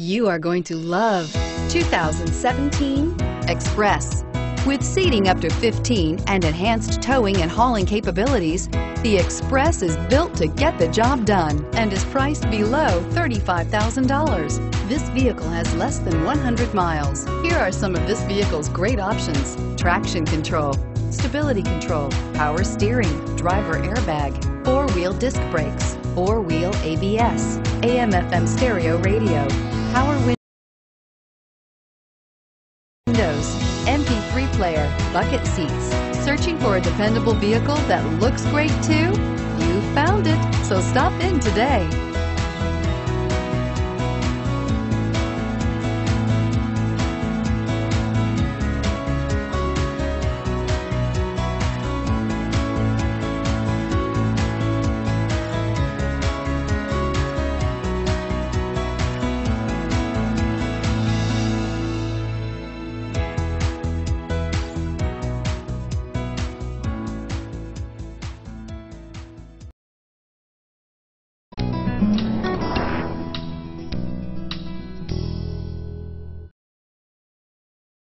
You are going to love 2017 Express. With seating up to 15 and enhanced towing and hauling capabilities, the Express is built to get the job done and is priced below $35,000. This vehicle has less than 100 miles. Here are some of this vehicle's great options. Traction control, stability control, power steering, driver airbag, four-wheel disc brakes, four-wheel ABS, AM FM stereo radio, power windows, MP3 player, bucket seats. Searching for a dependable vehicle that looks great too? You found it, so stop in today.